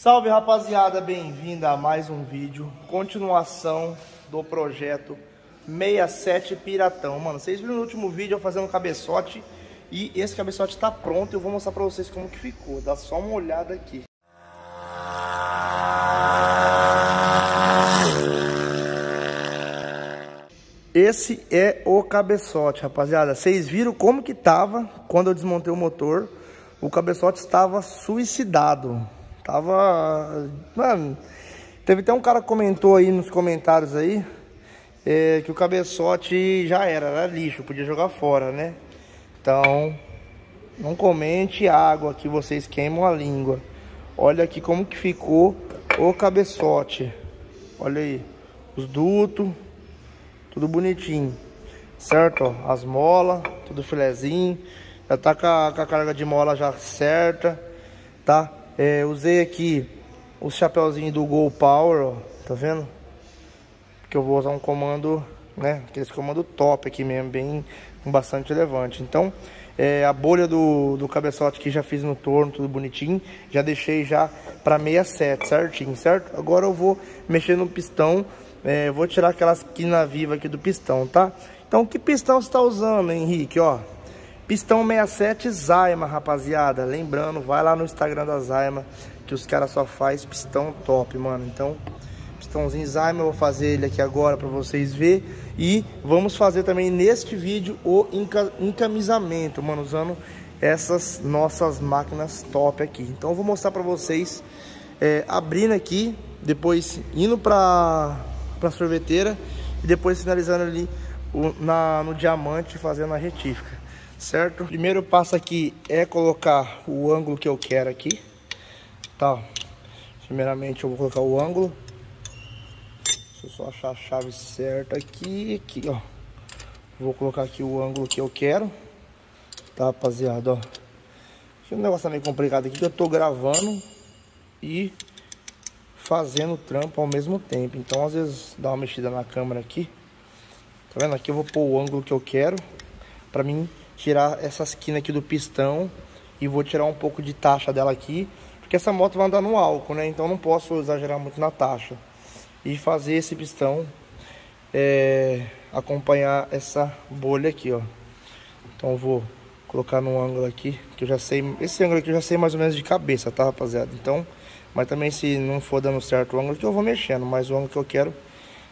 Salve rapaziada, bem-vindo a mais um vídeo, continuação do projeto 67 Piratão. Mano, vocês viram no último vídeo eu fazendo cabeçote e esse cabeçote tá pronto, eu vou mostrar pra vocês como que ficou, dá só uma olhada aqui. Esse é o cabeçote, rapaziada. Vocês viram como que tava quando eu desmontei o motor? O cabeçote estava suicidado. Tava... Mano, teve até um cara que comentou aí nos comentários aí é, que o cabeçote já era, era lixo, podia jogar fora, né? Então, não comente água que vocês queimam a língua. Olha aqui como que ficou o cabeçote. Olha aí, os dutos, tudo bonitinho, certo? Ó, as molas, tudo filezinho, já tá com a, com a, carga de mola já certa, tá? É, usei aqui o chapéuzinho do Go Power, ó, tá vendo? Que eu vou usar um comando, né? Aquele comando top aqui mesmo, bem, bastante relevante. Então, é, a bolha do, do cabeçote que já fiz no torno, tudo bonitinho, já deixei já para 67, certinho, certo? Agora eu vou mexer no pistão é, vou tirar aquelas quina viva aqui do pistão, tá? Então, que pistão você está usando, Henrique? Ó, pistão 67 Zaima, rapaziada. Lembrando, vai lá no Instagram da Zaima, que os caras só faz pistão top, mano. Então, pistãozinho Zaima, eu vou fazer ele aqui agora para vocês verem. E vamos fazer também neste vídeo o encamisamento, mano, usando essas nossas máquinas top aqui. Então, eu vou mostrar para vocês é, abrindo aqui, depois indo para para a sorveteira e depois finalizando ali o, na, no diamante fazendo a retífica, certo? Primeiro passo aqui é colocar o ângulo que eu quero aqui, tá? Primeiramente eu vou colocar o ângulo, deixa eu só achar a chave certa aqui, aqui ó, vou colocar aqui o ângulo que eu quero, tá rapaziada, ó. O negócio tá meio complicado aqui que eu tô gravando e fazendo trampo ao mesmo tempo. Então, às vezes, dá uma mexida na câmera aqui. Tá vendo? Aqui eu vou pôr o ângulo que eu quero. Pra mim, tirar essa esquina aqui do pistão. E vou tirar um pouco de taxa dela aqui. Porque essa moto vai andar no álcool, né? Então, não posso exagerar muito na taxa. E fazer esse pistão é, acompanhar essa bolha aqui, ó. Então, vou colocar no ângulo aqui. Que eu já sei... Esse ângulo aqui eu já sei mais ou menos de cabeça, tá, rapaziada? Então... Mas também se não for dando certo o ângulo que eu vou mexendo. Mas o ângulo que eu quero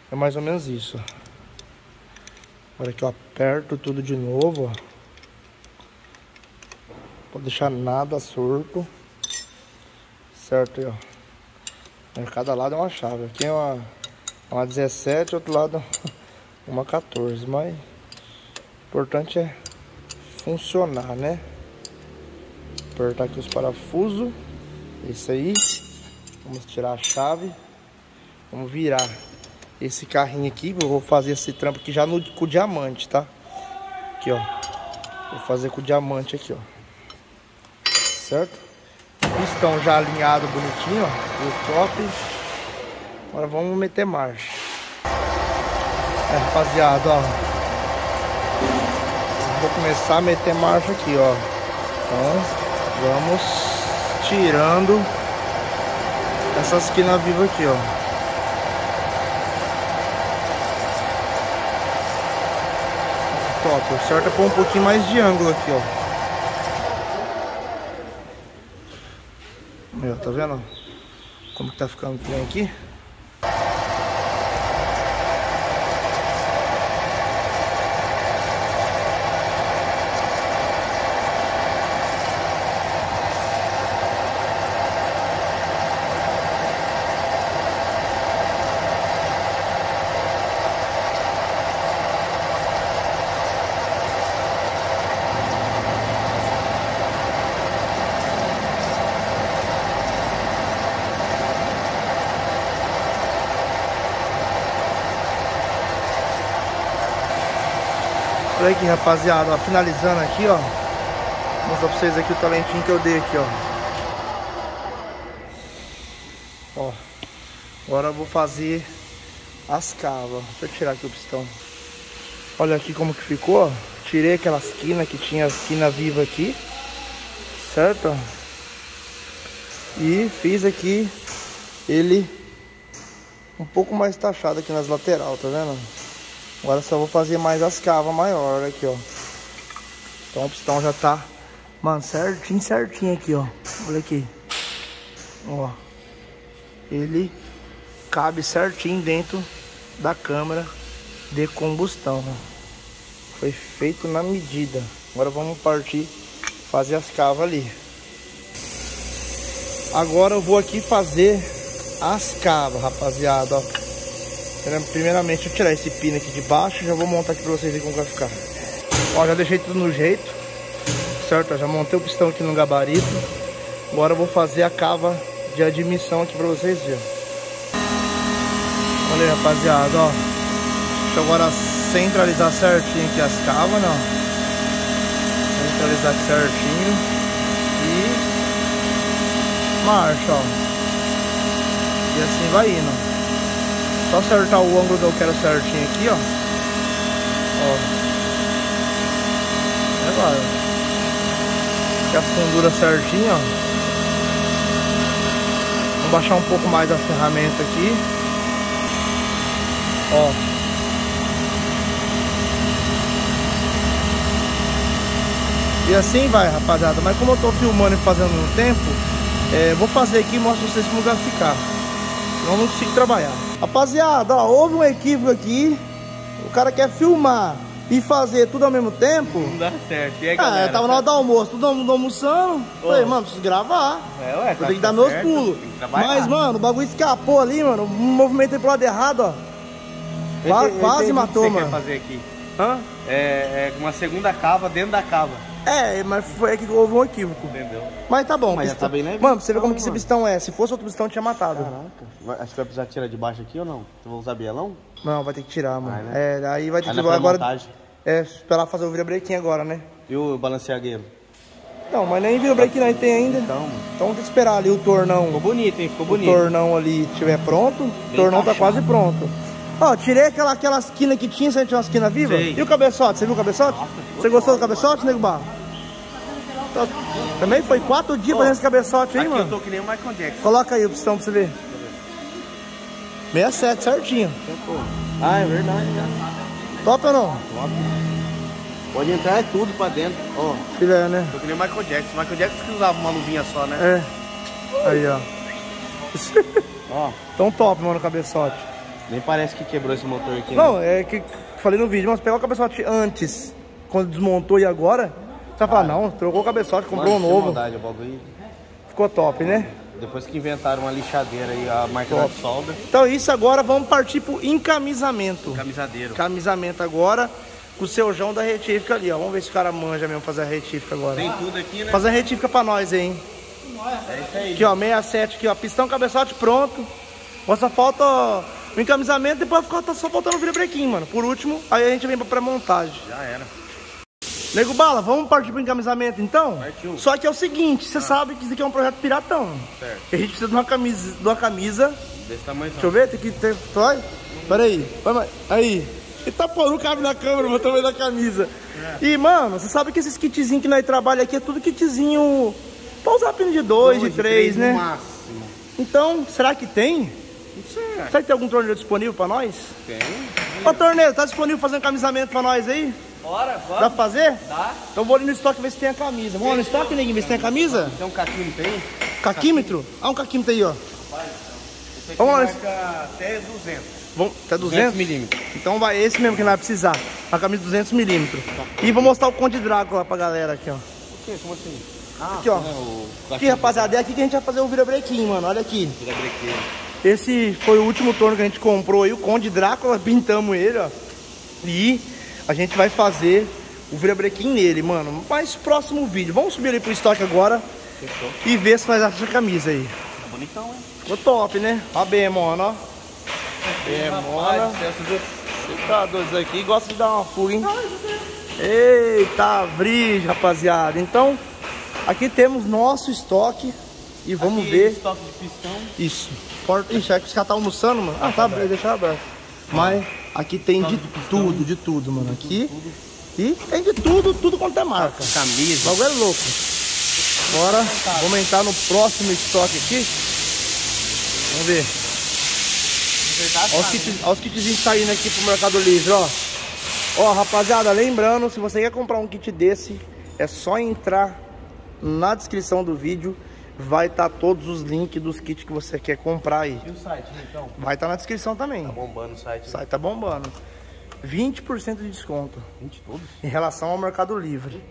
é mais ou menos isso. Agora que eu aperto tudo de novo, ó. Não deixar nada surto. Certo aí, ó. Cada lado é uma chave. Aqui é uma, uma 17, outro lado uma 14. Mas o importante é funcionar, né? Apertar aqui os parafusos. Isso aí. Vamos tirar a chave. Vamos virar esse carrinho aqui. Eu vou fazer esse trampo aqui já no, com o diamante, tá? Aqui, ó. Vou fazer com o diamante aqui, ó. Certo? Pistão já alinhado bonitinho, ó. O top. Agora vamos meter marcha. É, rapaziada, ó. Vou começar a meter marcha aqui, ó. Então, vamos tirando essa esquina viva aqui, ó. Top. O certo é pôr um pouquinho mais de ângulo aqui, ó. Meu, tá vendo? Como que tá ficando o trem aqui? Aqui, rapaziada, ó, finalizando aqui, ó. Vou mostrar pra vocês aqui o talentinho que eu dei aqui, ó. Ó. Agora eu vou fazer as cavas. Deixa eu tirar aqui o pistão. Olha aqui como que ficou, ó. Tirei aquelas quinas que tinha quina viva aqui. Certo? E fiz aqui ele um pouco mais taxado aqui nas lateral, tá vendo? Agora só vou fazer mais as cavas maior aqui, ó. Então o pistão já tá, mano, certinho, certinho aqui, ó. Olha aqui. Ó. Ele cabe certinho dentro da câmara de combustão. Ó. Foi feito na medida. Agora vamos partir fazer as cavas ali. Agora eu vou aqui fazer as cavas, rapaziada, ó. Primeiramente eu tirar esse pino aqui de baixo, já vou montar aqui pra vocês verem como vai ficar. Ó, já deixei tudo no jeito, certo? já montei o pistão aqui no gabarito. Agora eu vou fazer a cava de admissão aqui pra vocês verem. Olha aí, rapaziada, ó. Deixa eu agora centralizar certinho aqui as cavas. Né, centralizar aqui certinho. E marcha, ó. E assim vai indo. Só acertar o ângulo que eu quero certinho aqui, ó. Ó. Vai. Aqui a fundura certinha, ó. Vou baixar um pouco mais a ferramenta aqui. Ó. E assim vai, rapaziada. Mas como eu tô filmando e fazendo no tempo, é, vou fazer aqui e mostro pra vocês como vai ficar. Senão não consigo trabalhar. Rapaziada, ó, houve um equívoco aqui. O cara quer filmar e fazer tudo ao mesmo tempo. Não dá certo. E aí, ah, galera? tava na hora do almoço, tudo almoçando. Ô. Falei, mano, preciso gravar. É, ué, tá tem que dar meus certo, pulos. Mas, mano, o bagulho escapou ali, mano. Um movimento pro lado errado, ó. Quase, quase matou, que mano. Quer fazer aqui? Hã? É, é uma segunda cava dentro da cava. É, mas foi aqui que houve um equívoco. Entendeu? Mas tá bom. Mas já tá bem leve. Mano, você vê como que esse pistão é. Se fosse outro pistão, tinha matado. Caraca. Acho que vai precisar tirar de baixo aqui ou não? Você vai usar bielão? Não, vai ter que tirar, mano. Vai, né? É, aí vai ter aí que... Agora, montagem. é, esperar fazer o virabrequim agora, né? E o balanceagueiro? Não, mas nem virabrequim não tem ainda. Então, então tem que esperar ali o tornão. Ficou bonito, hein? Ficou bonito. O tornão ali estiver pronto. o tornão tá quase pronto. Ó, tirei aquela, aquela esquina que tinha, você tinha uma esquina viva? Sim. E o cabeçote, você viu o cabeçote? Nossa, você gostou do cabeçote, nego Barro? Também foi quatro dias oh, fazendo esse cabeçote aí, mano. eu tô que nem o Michael Jackson. Coloca aí o pistão pra você ver. 67, certinho. Ah, é verdade, já. Top ou não? Top. Pode entrar é tudo pra dentro. Ó. Oh. Filé, né? Tô que nem o Michael Jackson. Michael Jackson que usava uma luvinha só, né? É. Aí, ó. ó. Tão top, mano, o cabeçote. Nem parece que quebrou esse motor aqui. Não, né? é que falei no vídeo, mas pegar o cabeçote antes, quando desmontou e agora, você vai falar, não, trocou o cabeçote, comprou um novo. Maldade, o bagulho... Ficou top, né? Depois que inventaram uma lixadeira aí, a máquina de solda. Então isso agora vamos partir pro encamisamento. Encamisadeiro. Encamisamento agora com o seu João da retífica ali, ó. Vamos ver se o cara manja mesmo fazer a retífica agora. Tem tudo aqui, né? Fazer a retífica pra nós aí, hein? É isso aí. Aqui, ó, 67 aqui, ó. Pistão, cabeçote pronto. Só falta o encamisamento, depois fica tá só faltando o virabrequim, mano. Por último, aí a gente vem pra pré-montagem. Já era. Nego Bala, vamos partir pro encamisamento então? Partiu. Só que é o seguinte, você ah. sabe que isso aqui é um projeto piratão. Certo. a gente precisa de uma camisa, de uma camisa. Desse tamanho. Deixa eu ver, tem que ter. Vai. Pera aí. Vai, aí. Eita pô, não cabe na câmera, mas tamanho da camisa. É. E, mano, você sabe que esses kitzinhos que nós trabalhamos aqui é tudo kitzinho pra usar pino de 2, de 3, né? máximo. Então, será que tem? Não sei. Será que tem algum torneio disponível pra nós? Tem. Ô, torneio, tá disponível fazer um camisamento pra nós aí? Bora, bora. Dá pra fazer? Dá. Então vou ali no estoque ver se tem a camisa. Vamos lá no estoque, neguinho, ver se tem a camisa? Tem um caquímetro aí? Caquímetro? Ah, um caquímetro aí, ó. Vamos lá. até 200. Vamos, até 200? 200 milímetros. Então vai esse mesmo que nós vai precisar. A camisa 200 milímetros. E vou mostrar o Conde Drácula pra galera aqui, ó. O quê? Como assim? Ah, aqui, ó. É aqui, rapaziada, é aqui que a gente vai fazer o virabrequim, mano. Olha aqui. Virabrequim. Esse foi o último torno que a gente comprou aí, o Conde Drácula. Pintamos ele, ó. E a gente vai fazer o virabrequim nele, mano. Mas próximo vídeo. Vamos subir ali pro estoque agora. Fechou. E ver se nós achamos essa camisa aí. Tá bonitão, hein? Ficou top, né? Ó bem, mano, ó. Bem, mano. Você tá doido aqui gosta de dar uma fuga, hein? Eita, brige, rapaziada. Então, aqui temos nosso estoque. E vamos aqui, ver. Estoque de pistão. Isso. Porta... Ixi, é que os caras tá almoçando, mano. Ah, tá, deixa aberto. Mas Aqui tem de tudo, de tudo, mano. Aqui. E tem de tudo, tudo quanto é marca. Camisa. Logo é louco. Agora, vamos entrar no próximo estoque aqui. Vamos ver. Olha os, kits, olha os kitzinhos saindo aqui pro Mercado Livre, ó. Ó, rapaziada, lembrando, se você quer comprar um kit desse, é só entrar na descrição do vídeo vai estar tá todos os links dos kits que você quer comprar aí. E o site, então? Vai estar tá na descrição também. Tá bombando o site. O né? site tá bombando. 20% de desconto. 20 todos? Em relação ao Mercado Livre.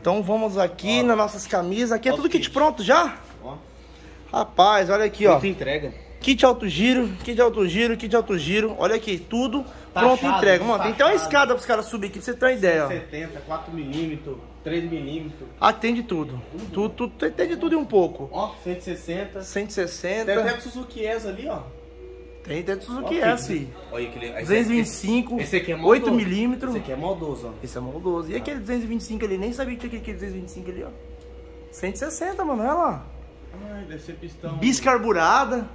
Então vamos aqui ó. nas nossas camisas. Aqui é tudo kit, kit pronto já? Ó. Rapaz, olha aqui, Muito ó. entrega. Kit alto giro, kit alto giro, kit alto giro. Olha aqui, tudo Tachado, pronto entrega. Mano, tem até uma escada para os caras subir aqui, pra você ter uma ideia. 170, 4 milímetros. 3mm. Ah, Atende tudo. Uhum. Tudo, tudo, de tudo e um pouco. Ó, 160. 160. Tem até Suzuki Esa ali, ó. Tem dentro do Suzuki okay. S. Olha aquele, 225, é- esse aqui é moldoso. 8mm. Esse aqui é moldoso, ó. Esse é moldoso. E ah. aquele 225 ali, nem sabia que tinha aquele 225 ali, ó. 160, mano, olha lá. Ai, deve ser pistão. Biscarburada.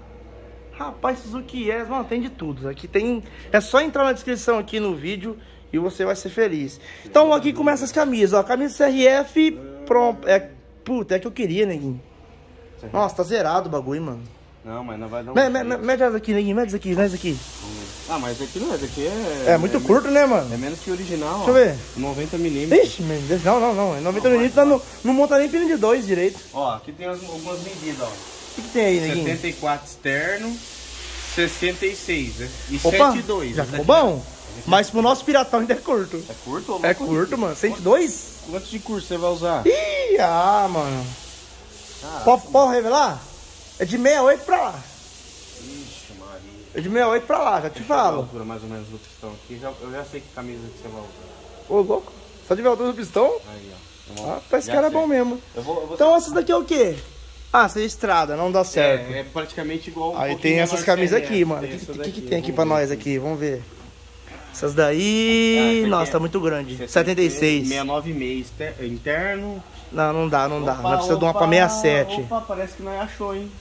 Rapaz, Suzuki S, mano, tem de tudo. Aqui tem... É só entrar na descrição aqui no vídeo e você vai ser feliz. Então aqui começa as camisas, ó. Camisa CRF, pronto. É, puta, é que eu queria, neguinho. Nossa, tá zerado o bagulho, mano. Não, mas não vai dar um. Mede essa aqui, neguinho, mede essa aqui, mede essa aqui. Ah, mas aqui não, esse aqui é. É muito é curto, menos, né, mano? É menos que o original. Deixa ó, eu ver. 90mm. Ixi, não, não, não. 90mm não, não, não monta nem pino de dois direito. Ó, aqui tem algumas medidas, ó. O que, que tem aí, neguinho? 74 externo. 66, né? E Opa, 102. Já ficou bom? Mas pro nosso piratão ainda é curto. É curto ou É curto, mano. 102? Quantos de curso você vai usar? Ih, ah, mano. Ah, pode, pode revelar? É de 68 pra lá. Ixi, Maria. É de 68 pra lá, já te Deixa falo. altura mais ou menos do pistão aqui. Já, eu já sei que camisa que você vai usar. Ô, louco. Só de ver a altura do pistão? Aí, ó. Ah, esse cara é bom mesmo. Eu vou, eu vou então, essas daqui é o quê? Ah, essa é estrada, não dá certo. É, é praticamente igual um Aí tem essas camisas aqui, mano. O que, que, que, tem aqui pra nós aqui? Vamos ver. Essas daí. Ah, Nossa, tá muito grande. 76. 69,5 interno. Não, não dá, não opa, dá. Nós precisamos de uma pra 67. Opa, parece que não achou, hein?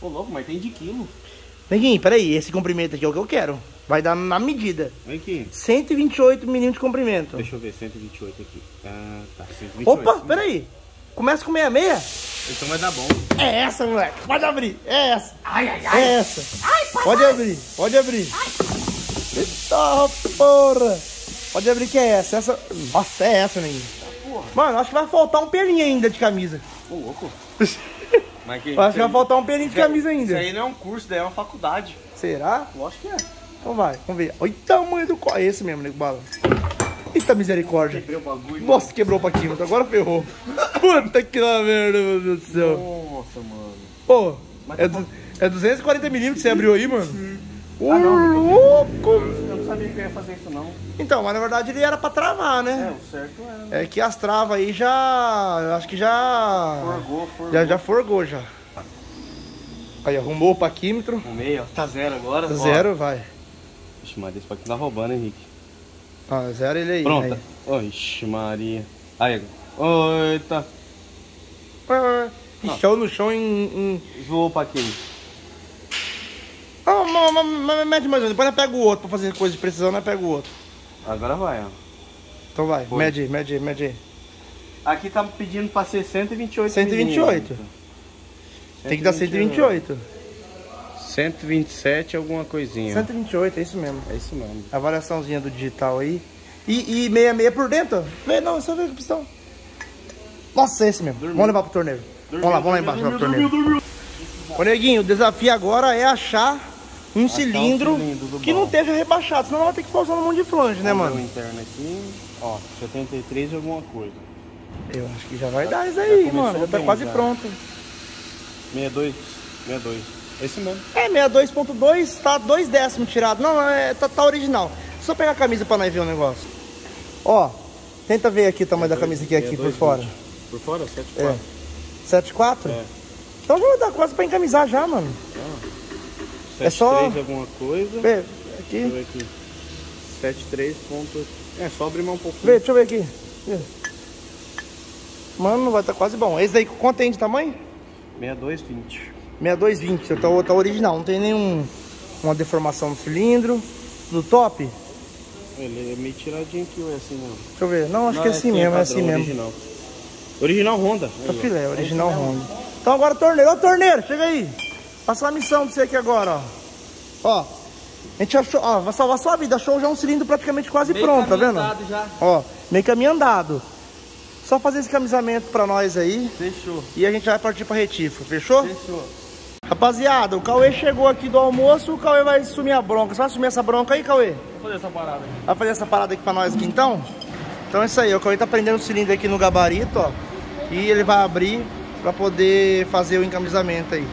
Ô, louco, mas tem de quilo. Neguinho, peraí, esse comprimento aqui é o que eu quero. Vai dar na medida. Vem aqui. 128 milímetros de comprimento. Deixa eu ver, 128 aqui. Ah, tá, 128. Opa, peraí. Começa com 66. Então vai dar bom. É essa, moleque. Pode abrir. É essa. Ai, ai, ai. É essa. Ai, pode abrir. Pode abrir. Ai. Eita, porra. Pode abrir que é essa. essa... Nossa, é essa, neguinho. Mano, acho que vai faltar um pelinho ainda de camisa. Ô, louco. Mas que, acho que vai faltar um pelinho de camisa ainda. Isso aí não é um curso, daí é uma faculdade. Será? Lógico que é. Então vai, vamos ver. Olha o tamanho do... É esse mesmo, nego bala. Eita misericórdia. Quebrei o bagulho. Nossa, quebrou o paquímetro. Agora ferrou. Puta que lá merda, meu Deus do céu. Nossa, mano. Pô, é, du é 240 milímetros que você abriu aí, mano? Ah, não, louco! Eu não sabia que eu ia fazer isso, não. Então, mas na verdade ele era pra travar, né? É, o certo era. Né? É que as travas aí já... Acho que já... Forgou, forgou. Já, já forgou, já. Aí, arrumou o paquímetro. Arrumei, ó. Tá zero agora. Tá zero, vai. Ixi, mas esse paquímetro tá roubando, Henrique. Ah, zero ele aí. Pronta. Oxe, Maria. Aí, Eita. Ah, Chão no chão em. em... Zoou o paquinho. Ah, mede mais um. Depois pega o outro pra fazer coisa de precisão, nós pega o outro. Agora vai, ó. Então vai, Foi. mede, mede, mede. Aqui tá pedindo pra ser 128 128. Tem que dar 128. 127 alguma coisinha. 128, é isso mesmo. É isso mesmo. A variaçãozinha do digital aí. E, e 66 por dentro? Vê, não, só vê o pistão. Nossa, é esse mesmo. Dormiu. Vamos levar pro torneio. Dormiu, vamos lá, vamos lá embaixo dormiu, pro torneio. Dormiu, Ô, Neguinho, o desafio agora é achar um cilindro, um cilindro que não esteja rebaixado, senão vai ter que ficar usando um monte de flange, né, mano? interno aqui, ó, 73 alguma coisa. Eu acho que já vai já, dar isso aí, já mano. Já tá quase já. pronto. 62, 62. Esse mesmo. É, 62.2, tá dois décimos tirado. Não, é, tá, tá original. Só pegar a camisa pra nós ver o negócio. Ó, tenta ver aqui o tamanho da camisa aqui, aqui por fora. Por fora? 7,4. É. 7,4? É. Então já vai dar quase pra encamisar já, mano. É só... alguma coisa. Vê, aqui. Deixa eu ver aqui. 73 ponto... É, só abrir mais um pouquinho. Vê, deixa eu ver aqui. Vê. Mano, vai estar tá quase bom. Esse daí quanto tem de tamanho? 62,20. 6220, tá, tá original, não tem nenhum uma deformação no cilindro, do top. Ele é meio tiradinho aqui, ou é assim mesmo? Deixa eu ver, não, acho não, que é assim é mesmo, é assim original. mesmo. Original Honda. Tá filé, original Honda. Então agora torneiro. Ô torneiro, chega aí. Passa uma missão pra você aqui agora, ó. Ó. A gente achou, ó, vai salvar sua vida. Achou já um cilindro praticamente quase Meio pronto, tá vendo? andado já. Ó, meio caminho andado. Só fazer esse camisamento pra nós aí. Fechou. E a gente vai partir pra retifo, fechou? Fechou. Rapaziada, o Cauê chegou aqui do almoço, o Cauê vai sumir a bronca. Você vai sumir essa bronca aí, Cauê? Vou fazer essa parada aí. Vai fazer essa parada aqui pra nós aqui então? Então é isso aí, o Cauê tá prendendo o cilindro aqui no gabarito, ó. E ele vai abrir pra poder fazer o encamisamento aí.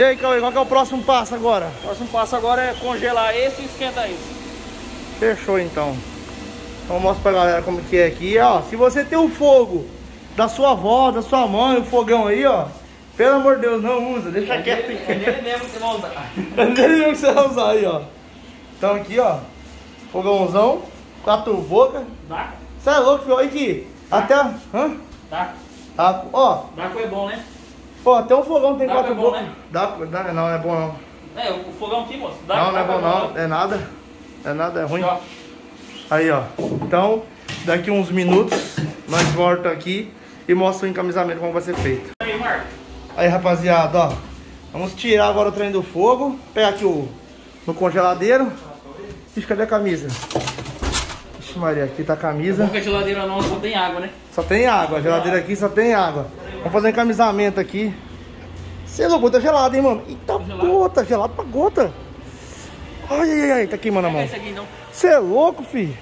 E aí, Cauê, qual que é o próximo passo agora? O próximo passo agora é congelar esse e esquentar esse. Fechou então. Então mostra pra galera como que é aqui, ó. Se você tem o fogo da sua avó, da sua mãe, o fogão aí, ó. Pelo amor de Deus, não usa, deixa quieto. É nele mesmo que você vai usar. É nele mesmo que você vai usar aí, ó. Então aqui, ó. Fogãozão, quatro bocas. Dá? Você é louco, filho? Olha aqui. Até. Hã? Dá? Tá, ó. Daco é bom, né? Pô, até um fogão tem Dá quatro é bom, bocas. né? Dá, dá, não, não é bom não. É, o fogão aqui, moço. Dá, Não, não é Daco bom não. É nada. É nada, é ruim. Ó, Aí, ó. Então, daqui uns minutos, nós volta aqui e mostra o encamisamento como vai ser feito. aí, Marco. Aí, rapaziada, ó. Vamos tirar agora o trem do fogo. Pegar aqui o no congeladeiro. Ixi, cadê a camisa? Maria, aqui tá a camisa. Que a geladeira nossa só tem água, né? Só tem água. A geladeira aqui só tem água. Vamos fazer um encamisamento aqui. Você é louco, tá gelado, hein, mano? Eita, gelado. gota, gelado pra gota. Ai, ai, ai, tá queimando a mão. então. Você é louco, filho?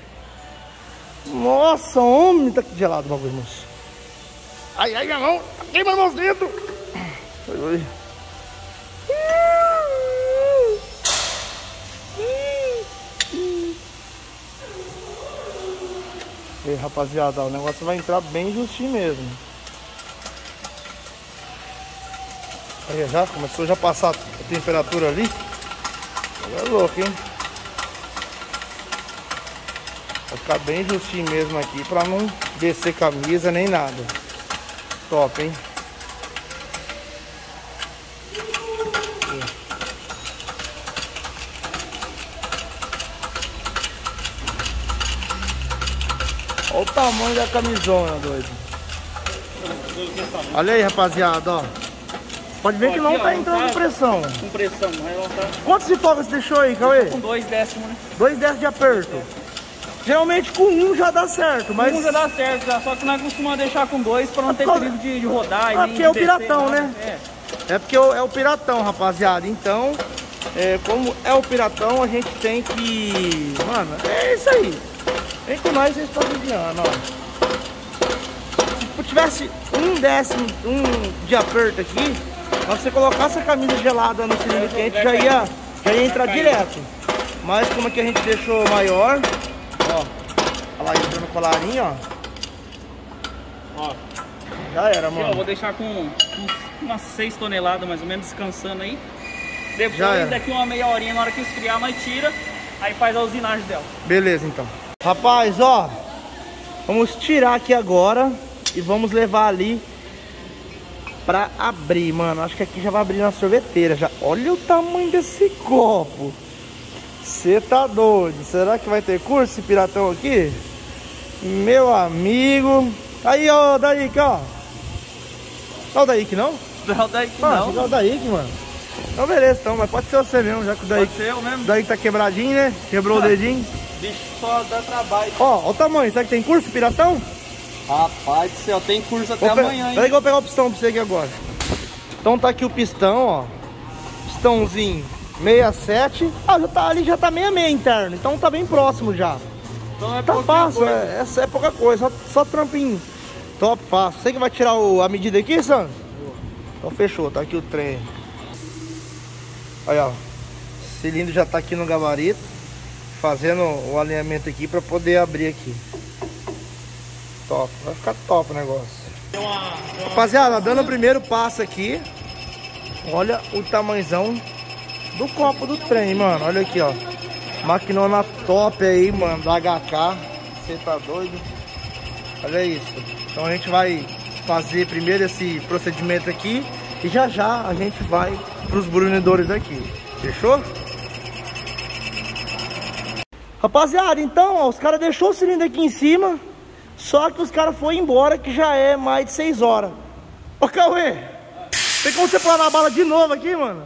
Nossa, homem, tá gelado o bagulho, moço. Ai, ai, minha mão. Tá queimando meus dedos. Oi, oi. E rapaziada, o negócio vai entrar bem justinho mesmo. Aí, já começou já a passar a temperatura ali. É louco, hein? Vai ficar bem justinho mesmo aqui pra não descer camisa nem nada. Top, hein? Olha o tamanho da camisona, doido. Olha aí, rapaziada, ó. Pode ver que Ó, não aqui, ó, tá não entrando tá- pressão. Com pressão, vai voltar Quantos de folga você deixou aí, Cauê? com dois décimos, né? Dois décimos de aperto. Geralmente com um já dá certo, mas. Um já dá certo, já, só que nós costumamos deixar com dois pra não ter perigo de, de rodar. e Ah, porque é o piratão, né? É. É porque é o- é o piratão, rapaziada. Então, é, como é o piratão, a gente tem que. Mano, é isso aí. Vem com nós, vocês estão vigiando, ó. Se tivesse um décimo um de aperto aqui, mas você colocasse a camisa gelada no cilindro quente, já ia, já ia entrar direto. Mas como aqui a gente deixou maior, ó. Olha lá, entrando no colarinho, ó. Ó, Já era, aqui, ó, mano. vou deixar com um- umas 6 toneladas mais ou menos descansando aí. Depois, daqui uma meia horinha, na hora que esfriar, nós tira, aí faz a usinagem dela. Beleza, então. Rapaz, ó. Vamos tirar aqui agora e vamos levar ali pra abrir, mano. Acho que aqui já vai abrir na sorveteira já. Olha o tamanho desse copo. Você tá doido? Será que vai ter curso esse piratão aqui? Meu amigo. Aí, ó, Daík, ó. Não é o Daík, não? Não, daí que Ah, não. achei que é o Daík, mano. Então, beleza, então. Mas pode ser você mesmo, já que o Daík, Pode ser eu mesmo. o tá quebradinho, né? Quebrou o dedinho. Bicho só dá trabalho. Ó, olha o tamanho. Será que tem curso, piratão? Rapaz do céu, tem curso até Vou amanhã, Peraí hein? que eu vou pegar o pistão pra você aqui agora. Então tá aqui o pistão, ó. Pistãozinho 67. Ah, já tá ali, já tá meia meia interno. Então tá bem próximo já. Então é Tá fácil, coisa. é, essa é pouca coisa, só, só trampinho. Top, fácil. Você que vai tirar o- a medida aqui, Sandro? Então fechou, tá aqui o trem. Aí, ó. Cilindro já tá aqui no gabarito. Fazendo o alinhamento aqui pra poder abrir aqui. Top, vai ficar top o negócio. Rapaziada, dando o primeiro passo aqui. Olha o tamanzão do copo do trem, mano. Olha aqui, ó. Maquinona top aí, mano, da HK. Você tá doido? Olha isso. Então a gente vai fazer primeiro esse procedimento aqui e já já a gente vai para os brunidores daqui. Fechou? Rapaziada, então, ó, os caras deixou o cilindro aqui em cima, só que os caras foram embora, que já é mais de 6 horas. Ô, Cauê, tem como você planar a bala de novo aqui, mano?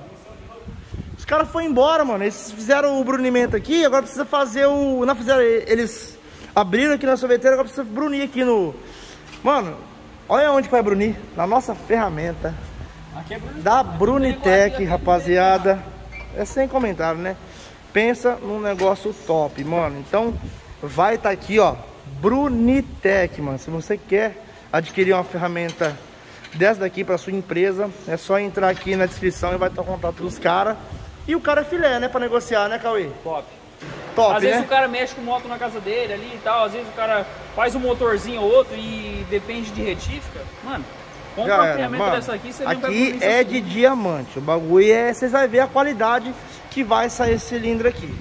Os caras foram embora, mano. Eles fizeram o brunimento aqui, agora precisa fazer o... Não fizeram, eles abriram aqui na sorveteira, agora precisa brunir aqui no... Mano, olha onde vai brunir. Na nossa ferramenta. Aqui é. Da Brunitec, rapaziada. É sem comentário, né? Pensa num negócio top, mano. Então, vai estar tá aqui, ó. Brunitec, mano. Se você quer adquirir uma ferramenta dessa daqui para sua empresa, é só entrar aqui na descrição e vai estar o contato dos caras. E o cara é filé, né? Pra negociar, né, Cauê? Top. Top, às né? vezes o cara mexe com moto na casa dele ali e tal, às vezes o cara faz um motorzinho ou outro e depende de retífica. Mano, compra Já uma ferramenta Mano, dessa aqui, você aqui é assim. de diamante. O bagulho é. Vocês vão ver a qualidade que vai sair esse cilindro aqui.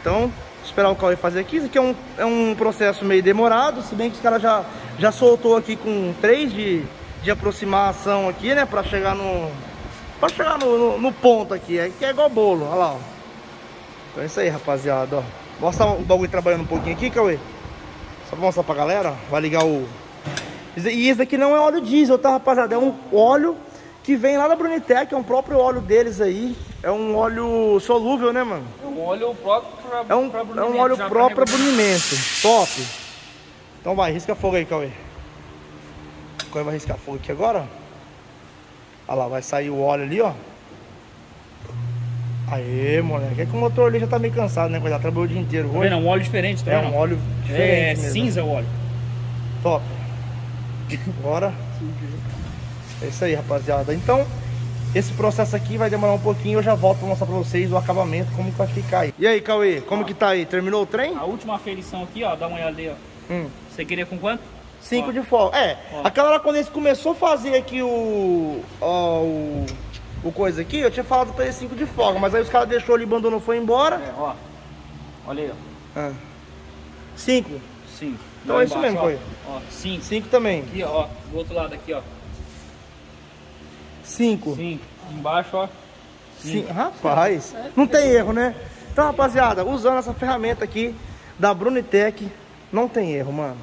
Então, esperar o Cauê fazer aqui. Isso aqui é um, é um processo meio demorado. Se bem que os caras já, já soltou aqui com 3 de, de aproximação aqui, né? Pra chegar no. Pra chegar no, no, no ponto aqui. Aqui é igual bolo. Olha lá, ó. Então é isso aí, rapaziada. Mostra o bagulho trabalhando um pouquinho aqui, Cauê. Só pra mostrar pra galera. Vai ligar o. E esse daqui não é óleo diesel, tá, rapaziada? É um óleo que vem lá da Brunitec, é um próprio óleo deles aí. É um óleo solúvel, né, mano? É um óleo próprio pra, É um, pra é um óleo próprio regular. brunimento. Top. Então vai, risca fogo aí, Cauê. O Cauê vai riscar fogo aqui agora. Olha lá, vai sair o óleo ali, ó. Aê, moleque. É que o motor ali já tá meio cansado, né? Coisa, trabalhou o dia inteiro Tá hoje. vendo? É um óleo diferente, tá É vendo? um óleo diferente É mesmo. cinza o óleo. Top. Agora. É isso aí, rapaziada. Então, esse processo aqui vai demorar um pouquinho. Eu já volto pra mostrar pra vocês o acabamento, como que vai ficar aí. E aí, Cauê, como que tá aí? Terminou o trem? A última aferição aqui, ó, dá uma olhada aí, ó. Hum. Você queria com quanto? 5 Ó. de folga. É, Ó. aquela hora quando eles começou a fazer aqui o. ó, o. O coisa aqui, eu tinha falado pra eles 5 de folga, mas aí os caras deixou ali, abandonou, foi embora. É, ó. Olha aí, ó. 5. Sim. Então Lá é isso mesmo, ó. Cauê. Ó, sim. 5 também. Aqui, ó. Do outro lado aqui, ó. 5. Sim. Embaixo, ó. Sim, rapaz, não tem erro, né? Então, rapaziada, usando essa ferramenta aqui da Brunitec, não tem erro, mano.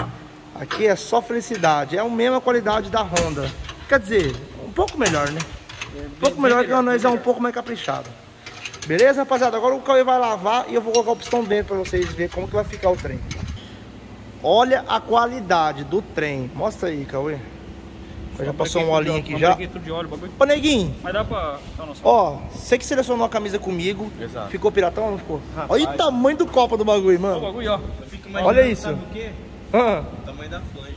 Aqui é só felicidade, é a mesma qualidade da Honda. Quer dizer, um pouco melhor, né? Um pouco melhor que a nós é um pouco mais caprichado. Beleza, rapaziada? Agora o Cauê vai lavar e eu vou colocar o pistão dentro pra vocês verem como que vai ficar o trem. Olha a qualidade do trem. Mostra aí, Cauê. Já passou um olhinho aqui já. de óleo, bagulho. Ô, neguinho, Mas dá pra noção. Ó, você que selecionou a camisa comigo, Exato. ficou piratão ou não ficou? Olha o tamanho do copo do bagulho, Ó o mano. bagulho, ó. Olha isso. Sabe o quê? Ah, O tamanho da flange.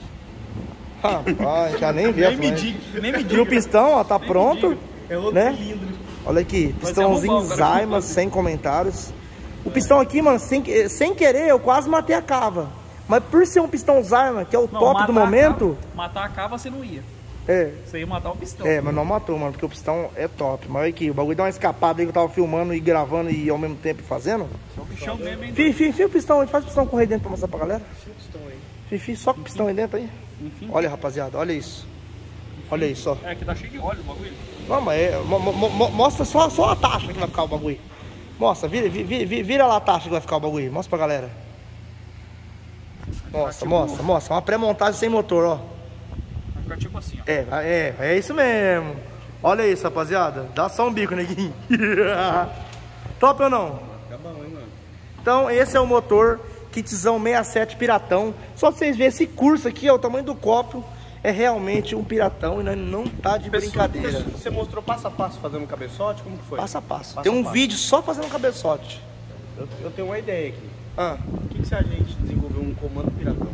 rapaz, já nem vi a Nem me flange. diga, nem me E o pistão, ó, tá pronto, É outro né? cilindro. Olha aqui, pistãozinho cara, Zaima, sem comentários. O pistão aqui, mano, sem, sem querer, eu quase matei a cava. Mas por ser um pistão Zaima, que é o Não, top do a momento, cava- matar a cava você não ia. É, Você ia matar o pistão. É, mas não matou, mano, porque o pistão é top. Mas olha aqui, o bagulho deu uma escapada aí que eu tava filmando e gravando e ao mesmo tempo fazendo. O bichão mesmo, hein? Fih, fih o pistão, a gente faz o pistão correr dentro pra mostrar pra galera. Fih, fih, só com o pistão aí dentro aí. Enfim. Olha, rapaziada, olha isso. Olha isso, ó. É, que tá cheio de óleo o bagulho. Não, mas é, mo- mo- mo- mostra só, só a taxa que vai ficar o bagulho. Mostra, vira, vira, vira, vira lá a taxa que vai ficar o bagulho. Mostra pra galera. Mostra, mostra, mostra. Uma pré-montagem sem motor, ó. Vai ficar tipo assim, ó. É, é, é isso mesmo. Olha isso, rapaziada. Dá só um bico, neguinho. Top ou não? Tá bom, hein, mano? Então, esse é o motor Kitzão 67 Piratão. Só pra vocês verem esse curso aqui, ó, o tamanho do copo. É realmente um piratão e nós não tá de brincadeira. Você mostrou passo a passo fazendo cabeçote? Como que foi? Passo a passo. Passo Tem um passo. vídeo só fazendo cabeçote. Eu, eu tenho uma ideia aqui. Ah, Por que, que se a gente desenvolver um comando piratão?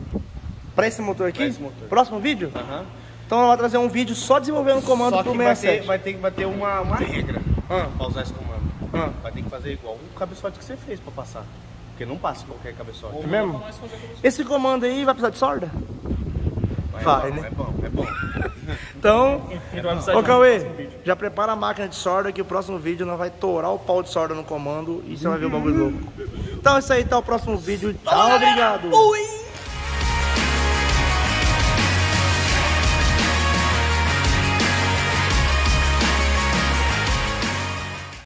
Pra esse motor aqui? Pra esse motor. Próximo vídeo? Aham. Então ela vai trazer um vídeo só desenvolvendo o comando Só pro que vai 67. ter, vai ter, vai ter uma, uma regra Ah. pra usar esse comando. Ah. Vai ter que fazer igual o cabeçote que você fez pra passar. Porque não passa qualquer cabeçote. É mesmo? Esse comando aí vai precisar de solda? Mas vai, é bom, né? É bom, é bom. Então, vai precisar Ô Cauê, já prepara a máquina de solda que o próximo vídeo nós vai tourar o pau de solda no comando e você vai ver o bagulho louco. Então é isso aí, tá o próximo vídeo. Tchau, obrigado. Fui!